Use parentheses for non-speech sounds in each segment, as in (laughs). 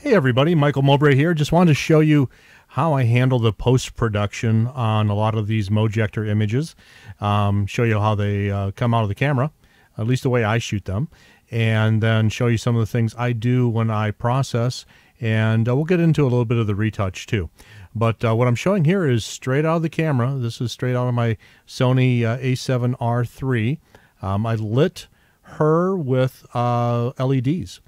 Hey everybody, Michael Mowbray here. Just wanted to show you how I handle the post-production on a lot of these Mojector images. Um, show you how they uh, come out of the camera, at least the way I shoot them, and then show you some of the things I do when I process, and uh, we'll get into a little bit of the retouch too. But uh, what I'm showing here is straight out of the camera. This is straight out of my Sony uh, a7R3. Um, I lit her with uh, LEDs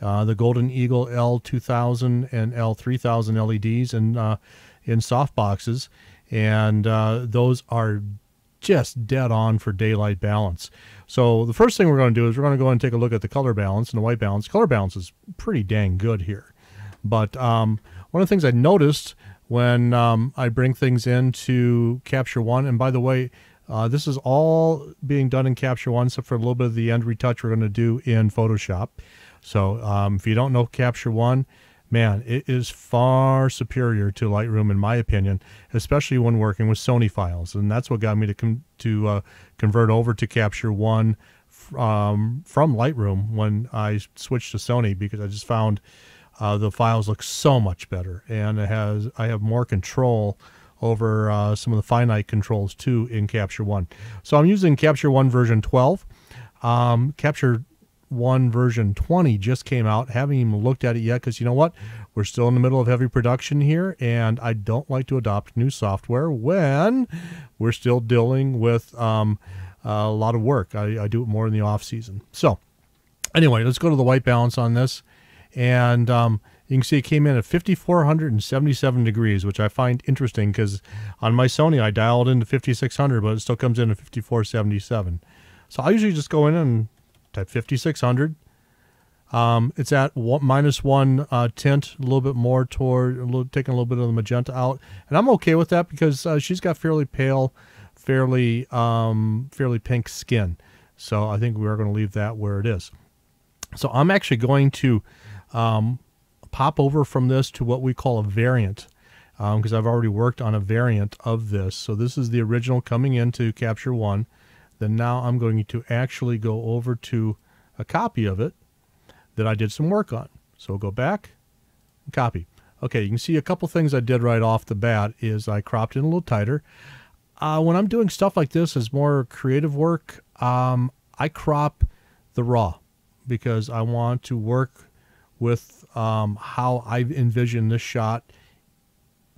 uh, the Golden Eagle L2000 and L3000 LEDs and uh, in soft boxes, and uh, those are just dead on for daylight balance. So the first thing we're going to do is we're going to go and take a look at the color balance and the white balance. Color balance is pretty dang good here, but um, one of the things I noticed when um, I bring things into Capture One, and by the way. Uh, this is all being done in Capture One, except for a little bit of the end retouch we're going to do in Photoshop. So um, if you don't know Capture One, man, it is far superior to Lightroom in my opinion, especially when working with Sony files, and that's what got me to com- to uh, convert over to Capture One um, from Lightroom when I switched to Sony because I just found uh, the files look so much better, and it has I have more control over uh, some of the finite controls too in Capture One. So I'm using Capture One version 12. Um, Capture 1 version 20 just came out. Haven't even looked at it yet because you know what? We're still in the middle of heavy production here, and I don't like to adopt new software when we're still dealing with um, a lot of work. I, I, do it more in the off season. So, anyway, let's go to the white balance on this. And um, you can see it came in at 5,477 degrees, which I find interesting because on my Sony I dialed into 5,600, but it still comes in at 5,477. So I usually just go in and type 5600. Um, it's at one, minus one uh, tint, a little bit more toward, a little, taking a little bit of the magenta out, and I'm okay with that because uh, she's got fairly pale, fairly um, fairly pink skin. So I think we are going to leave that where it is. So I'm actually going to um, pop over from this to what we call a variant because um, I've already worked on a variant of this. So this is the original coming into Capture One then now I'm going to actually go over to a copy of it that I did some work on. So go back and copy. Okay, you can see a couple things I did right off the bat is I cropped it a little tighter. Uh, when I'm doing stuff like this as more creative work, um, I crop the raw because I want to work with um, how I envision this shot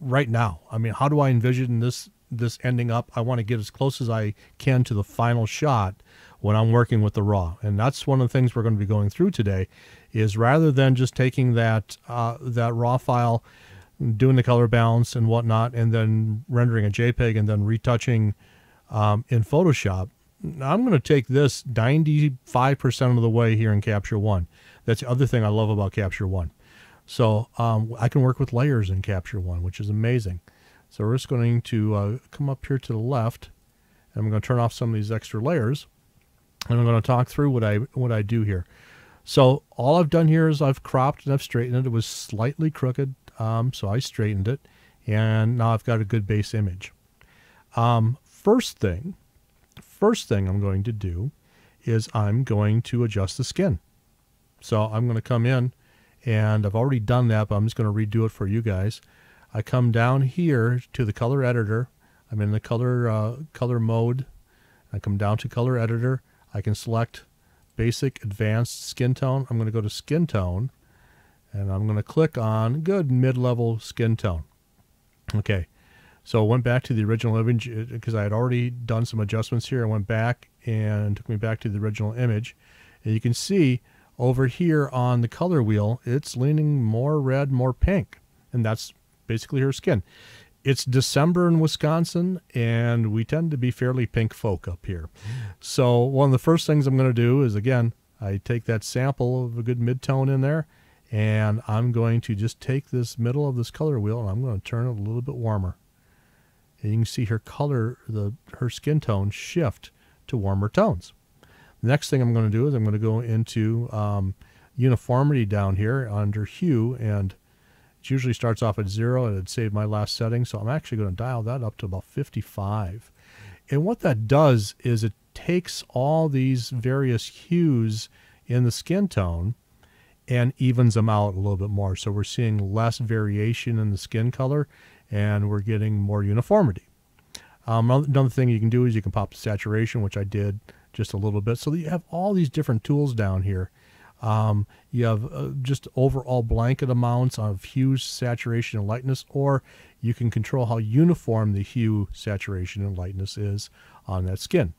right now. I mean, how do I envision this this ending up. I want to get as close as I can to the final shot when I'm working with the raw. And that's one of the things we're going to be going through today is rather than just taking that uh, that raw file, doing the color balance and whatnot, and then rendering a JPEG and then retouching um, in Photoshop, I'm going to take this 95% of the way here in Capture One. That's the other thing I love about Capture One. So um, I can work with layers in Capture One, which is amazing. So we're just going to uh, come up here to the left and I'm going to turn off some of these extra layers and I'm going to talk through what I what I do here. So all I've done here is I've cropped and I've straightened it. It was slightly crooked, um, so I straightened it, and now I've got a good base image. Um, first thing, first thing I'm going to do is I'm going to adjust the skin. So I'm going to come in, and I've already done that, but I'm just going to redo it for you guys. I come down here to the color editor. I'm in the color uh, color mode. I come down to color editor. I can select basic advanced skin tone. I'm going to go to skin tone and I'm going to click on good mid-level skin tone. Okay. So I went back to the original image because uh, I had already done some adjustments here. I went back and took me back to the original image. And you can see over here on the color wheel, it's leaning more red, more pink. And that's basically her skin. It's December in Wisconsin, and we tend to be fairly pink folk up here. So one of the first things I'm going to do is, again, I take that sample of a good mid-tone in there, and I'm going to just take this middle of this color wheel, and I'm going to turn it a little bit warmer. And you can see her color, the her skin tone shift to warmer tones. The next thing I'm going to do is I'm going to go into um, uniformity down here under hue and it usually starts off at zero and it saved my last setting. So I'm actually going to dial that up to about 55. And what that does is it takes all these various hues in the skin tone and evens them out a little bit more. So we're seeing less variation in the skin color and we're getting more uniformity. Um, another thing you can do is you can pop the saturation, which I did just a little bit. So you have all these different tools down here. Um, you have uh, just overall blanket amounts of hue, saturation, and lightness, or you can control how uniform the hue, saturation, and lightness is on that skin.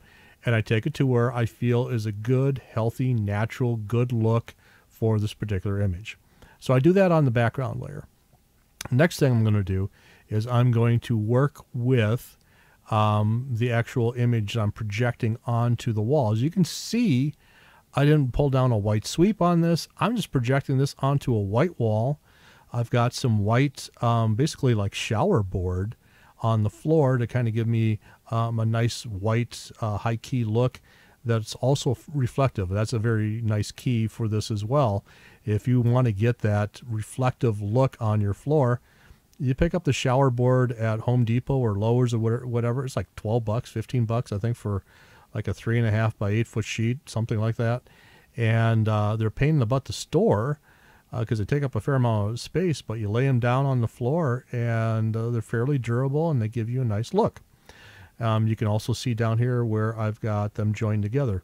And I take it to where I feel is a good, healthy, natural, good look for this particular image. So I do that on the background layer. Next thing I'm going to do is I'm going to work with um, the actual image I'm projecting onto the wall. As you can see, I didn't pull down a white sweep on this. I'm just projecting this onto a white wall. I've got some white, um, basically like shower board on the floor to kind of give me um, a nice white uh, high key look that's also reflective. That's a very nice key for this as well. If you want to get that reflective look on your floor, you pick up the shower board at Home Depot or Lowe's or whatever. It's like 12 bucks, 15 bucks, I think, for like a three and a half by eight foot sheet, something like that. And uh, they're pain in the butt to store because uh, they take up a fair amount of space, but you lay them down on the floor and uh, they're fairly durable and they give you a nice look. Um, you can also see down here where I've got them joined together.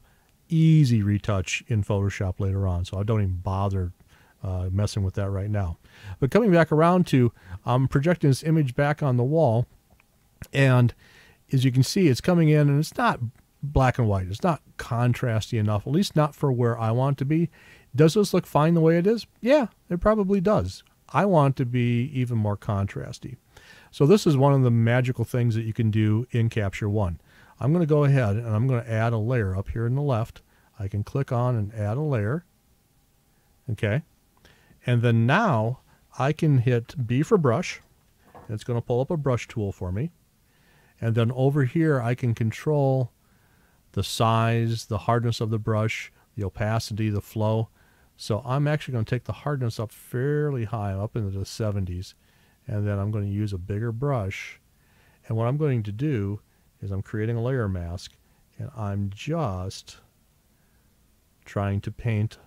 Easy retouch in Photoshop later on, so I don't even bother uh, messing with that right now. But coming back around to, I'm projecting this image back on the wall, and as you can see, it's coming in and it's not black and white. It's not contrasty enough, at least not for where I want to be. Does this look fine the way it is? Yeah, it probably does. I want to be even more contrasty. So this is one of the magical things that you can do in Capture One. I'm going to go ahead and I'm going to add a layer up here in the left. I can click on and add a layer. Okay. And then now I can hit B for brush. It's going to pull up a brush tool for me. And then over here I can control the size, the hardness of the brush, the opacity, the flow. So I'm actually going to take the hardness up fairly high, up into the 70s and then I'm going to use a bigger brush. And what I'm going to do is I'm creating a layer mask and I'm just trying to paint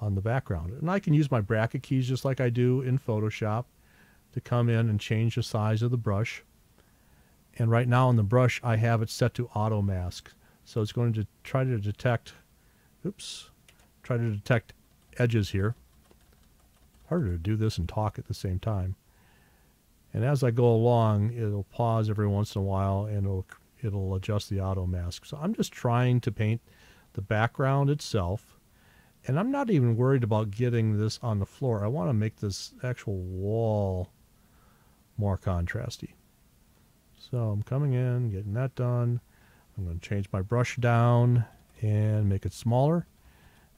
on the background. And I can use my bracket keys just like I do in Photoshop to come in and change the size of the brush and right now on the brush I have it set to auto mask so it's going to try to detect oops try to detect edges here harder to do this and talk at the same time. And as I go along, it'll pause every once in a while and it'll, it'll adjust the auto mask. So I'm just trying to paint the background itself. And I'm not even worried about getting this on the floor. I want to make this actual wall more contrasty. So I'm coming in, getting that done. I'm going to change my brush down and make it smaller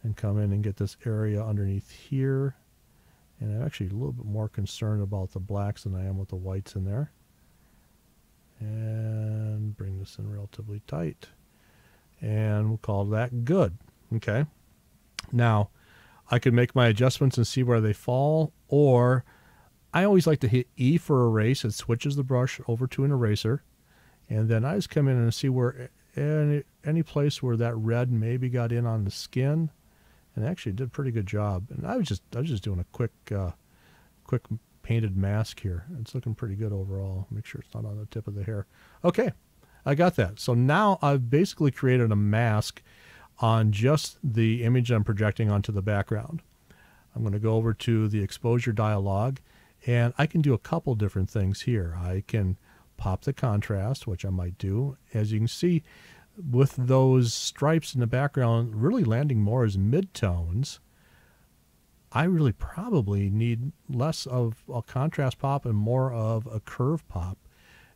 and come in and get this area underneath here and I'm actually a little bit more concerned about the blacks than I am with the whites in there. And bring this in relatively tight. And we'll call that good. Okay. Now, I could make my adjustments and see where they fall, or I always like to hit E for erase. It switches the brush over to an eraser. And then I just come in and see where any, any place where that red maybe got in on the skin and actually did a pretty good job. And I was just I was just doing a quick uh, quick painted mask here. It's looking pretty good overall. Make sure it's not on the tip of the hair. Okay, I got that. So now I've basically created a mask on just the image I'm projecting onto the background. I'm going to go over to the exposure dialog and I can do a couple different things here. I can pop the contrast, which I might do. As you can see, with those stripes in the background really landing more as midtones, I really probably need less of a contrast pop and more of a curve pop.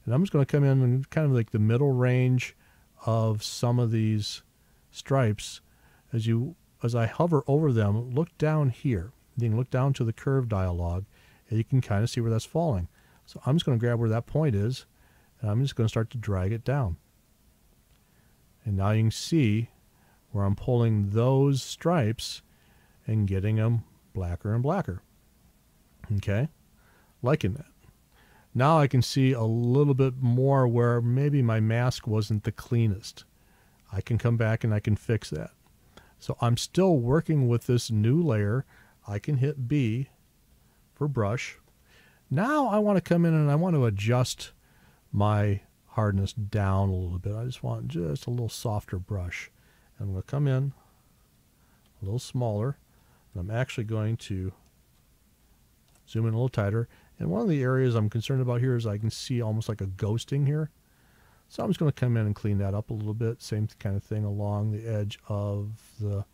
And I'm just going to come in and kind of like the middle range of some of these stripes as you as I hover over them, look down here. You can look down to the curve dialog and you can kind of see where that's falling. So I'm just going to grab where that point is and I'm just going to start to drag it down. And now you can see where I'm pulling those stripes and getting them blacker and blacker. Okay, liking that. Now I can see a little bit more where maybe my mask wasn't the cleanest. I can come back and I can fix that. So I'm still working with this new layer. I can hit B for brush. Now I want to come in and I want to adjust my hardness down a little bit. I just want just a little softer brush. I'm going to come in a little smaller. And I'm actually going to zoom in a little tighter. And one of the areas I'm concerned about here is I can see almost like a ghosting here. So I'm just going to come in and clean that up a little bit. Same kind of thing along the edge of the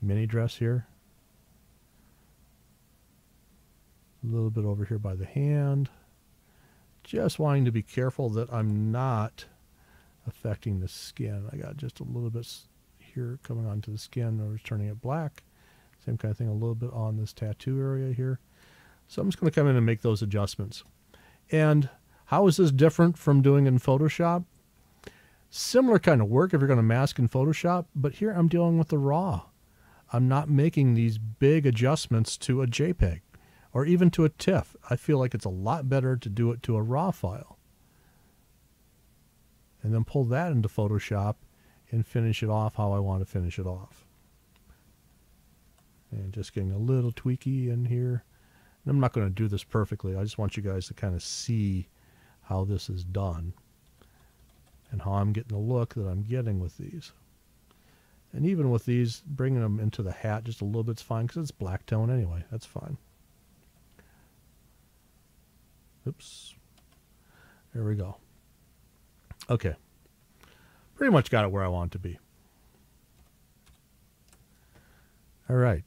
mini dress here. A little bit over here by the hand. Just wanting to be careful that I'm not affecting the skin. I got just a little bit here coming onto the skin. I was turning it black. Same kind of thing a little bit on this tattoo area here. So I'm just going to come in and make those adjustments. And how is this different from doing in Photoshop? Similar kind of work if you're going to mask in Photoshop, but here I'm dealing with the raw. I'm not making these big adjustments to a JPEG or even to a TIFF. I feel like it's a lot better to do it to a raw file. And then pull that into Photoshop and finish it off how I want to finish it off. And just getting a little tweaky in here. And I'm not going to do this perfectly. I just want you guys to kind of see how this is done and how I'm getting the look that I'm getting with these. And even with these, bringing them into the hat just a little bit's fine because it's black tone anyway. That's fine. Oops. There we go. Okay. Pretty much got it where I want to be. All right.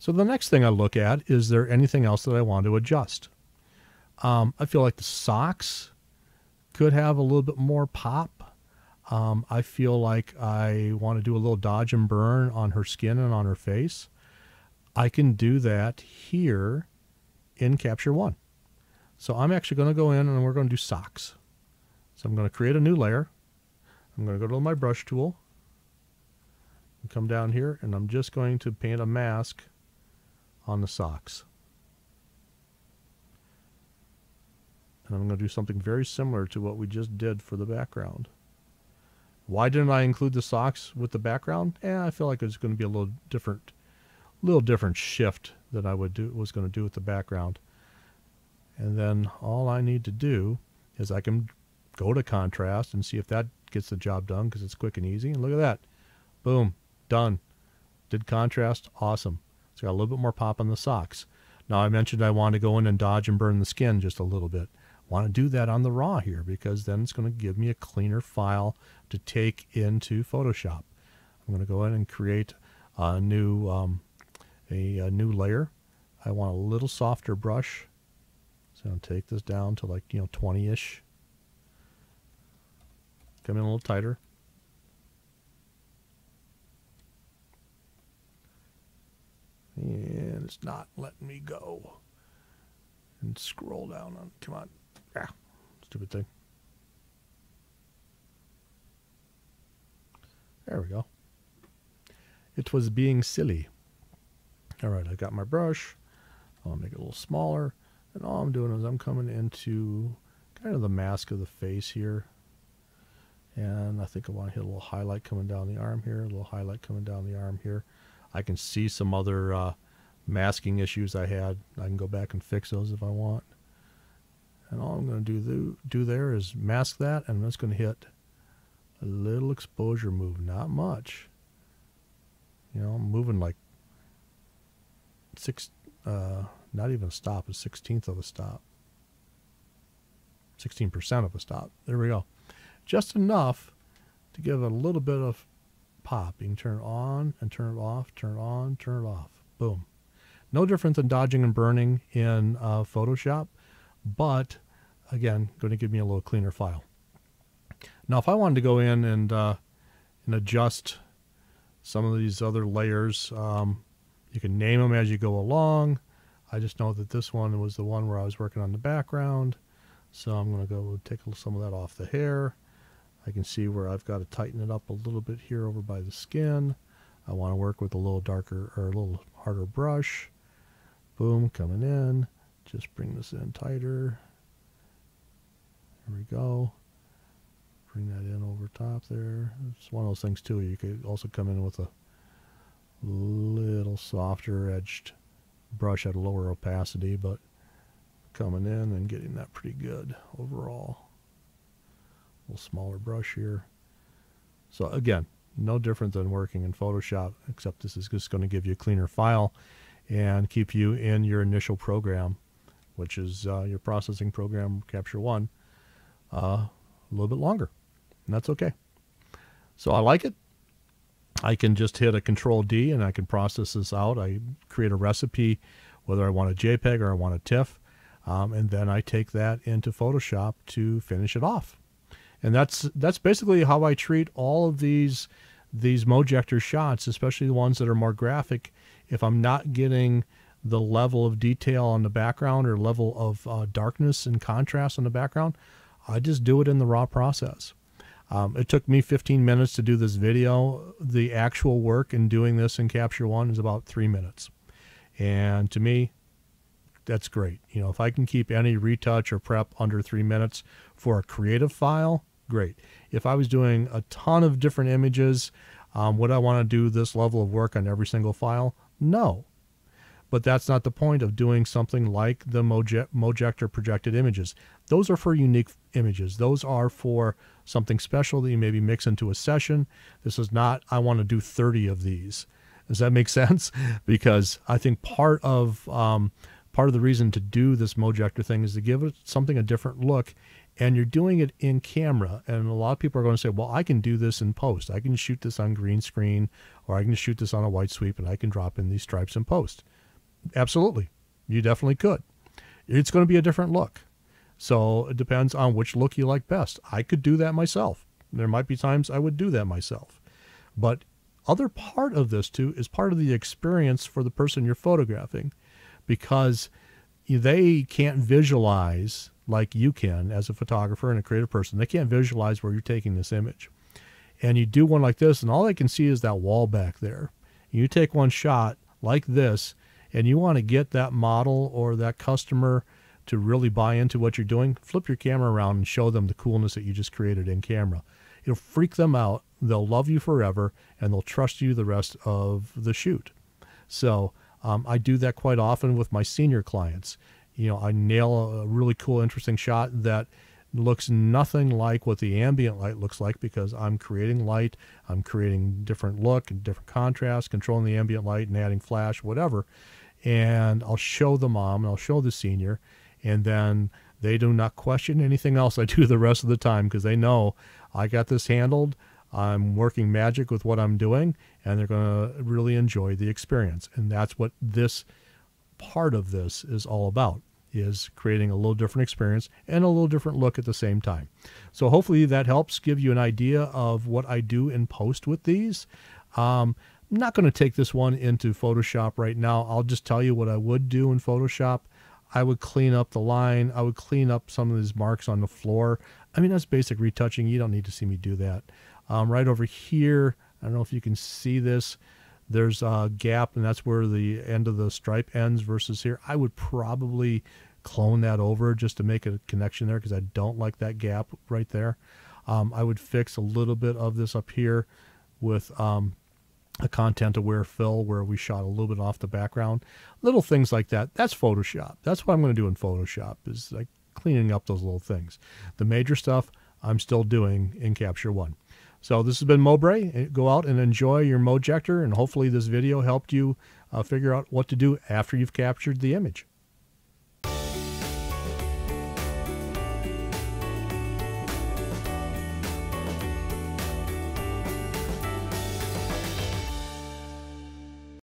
So the next thing I look at is there anything else that I want to adjust? Um, I feel like the socks could have a little bit more pop. Um, I feel like I want to do a little dodge and burn on her skin and on her face. I can do that here in Capture One. So I'm actually going to go in and we're going to do socks. So I'm going to create a new layer. I'm going to go to my brush tool come down here and I'm just going to paint a mask on the socks. And I'm going to do something very similar to what we just did for the background. Why didn't I include the socks with the background? Eh, I feel like it's going to be a little different, little different shift than I would do was going to do with the background. And then all I need to do is I can go to contrast and see if that gets the job done because it's quick and easy. And look at that. Boom. Done. Did contrast. Awesome. It's got a little bit more pop on the socks. Now I mentioned I want to go in and dodge and burn the skin just a little bit. want to do that on the raw here because then it's going to give me a cleaner file to take into Photoshop. I'm going to go ahead and create a new um, a, a, new layer. I want a little softer brush. So take this down to like, you know, 20-ish. Come in a little tighter. And it's not letting me go. And scroll down on, come on. Ah, stupid thing. There we go. It was being silly. All right, I got my brush. I'll make it a little smaller. And all I'm doing is I'm coming into kind of the mask of the face here. And I think I want to hit a little highlight coming down the arm here, a little highlight coming down the arm here. I can see some other uh, masking issues I had. I can go back and fix those if I want. And all I'm going to do, do there is mask that, and I'm just going to hit a little exposure move, not much. You know, I'm moving like six, uh, not even a stop, a sixteenth of a stop. 16% of a stop. There we go. Just enough to give a little bit of pop. You can turn it on and turn it off, turn it on, turn it off. Boom. No different than dodging and burning in uh, Photoshop, but again, going to give me a little cleaner file. Now, if I wanted to go in and, uh, and adjust some of these other layers, um, you can name them as you go along. I just know that this one was the one where I was working on the background. So I'm going to go take some of that off the hair. I can see where I've got to tighten it up a little bit here over by the skin. I want to work with a little darker or a little harder brush. Boom, coming in. Just bring this in tighter. There we go. Bring that in over top there. It's one of those things too. You could also come in with a Little softer edged brush at a lower opacity, but coming in and getting that pretty good overall. A little smaller brush here. So again, no different than working in Photoshop, except this is just going to give you a cleaner file and keep you in your initial program, which is uh, your processing program, Capture One, uh, a little bit longer. And that's okay. So I like it. I can just hit a Control D and I can process this out. I create a recipe, whether I want a JPEG or I want a TIFF, um, and then I take that into Photoshop to finish it off. And that's that's basically how I treat all of these these Mojector shots, especially the ones that are more graphic. If I'm not getting the level of detail on the background or level of uh, darkness and contrast on the background, I just do it in the raw process. Um, it took me 15 minutes to do this video. The actual work in doing this in Capture One is about three minutes. And to me, that's great. You know, if I can keep any retouch or prep under three minutes for a creative file, great. If I was doing a ton of different images, um, would I want to do this level of work on every single file? No. But that's not the point of doing something like the Moje- Mojector projected images. Those are for unique images. Those are for something special that you maybe mix into a session. This is not, I want to do 30 of these. Does that make (laughs) sense? because I think part of um, part of the reason to do this Mojector thing is to give it something a different look. And you're doing it in camera. And a lot of people are going to say, well, I can do this in post. I can shoot this on green screen, or I can shoot this on a white sweep, and I can drop in these stripes in post. Absolutely. You definitely could. It's going to be a different look. So it depends on which look you like best. I could do that myself. There might be times I would do that myself. But other part of this too is part of the experience for the person you're photographing because they can't visualize like you can as a photographer and a creative person. They can't visualize where you're taking this image. And you do one like this and all they can see is that wall back there. You take one shot like this and you want to get that model or that customer to really buy into what you're doing, flip your camera around and show them the coolness that you just created in camera. It'll freak them out. They'll love you forever and they'll trust you the rest of the shoot. So um, I do that quite often with my senior clients. You know, I nail a really cool, interesting shot that looks nothing like what the ambient light looks like because I'm creating light, I'm creating different look and different contrast, controlling the ambient light and adding flash, whatever. And I'll show the mom and I'll show the senior, and then they do not question anything else I (laughs) do the rest of the time because they know I got this handled. I'm working magic with what I'm doing, and they're going to really enjoy the experience. And that's what this part of this is all about is creating a little different experience and a little different look at the same time. So hopefully that helps give you an idea of what I do in post with these. Um, I'm not going to take this one into Photoshop right now. I'll just tell you what I would do in Photoshop. I would clean up the line. I would clean up some of these marks on the floor. I mean, that's basic retouching. You don't need to see me do that. Um, right over here, I don't know if you can see this. There's a gap, and that's where the end of the stripe ends versus here. I would probably clone that over just to make a connection there because I don't like that gap right there. Um, I would fix a little bit of this up here with um, a content aware fill where we shot a little bit off the background. Little things like that. That's Photoshop. That's what I'm going to do in Photoshop is like cleaning up those little things. The major stuff I'm still doing in Capture One. So this has been Mowbray. Go out and enjoy your Mojector and hopefully this video helped you uh, figure out what to do after you've captured the image.